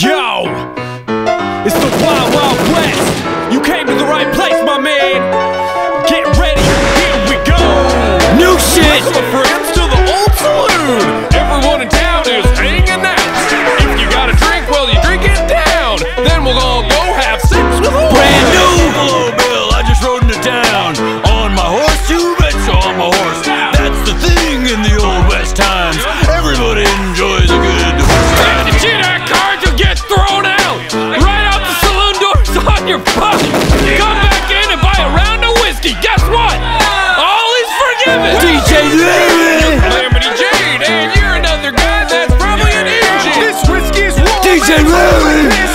Yo! It's the Wild Wild West! You came to the right place, my man! You're another guy that's probably an engine. This whiskey's DJ Larry.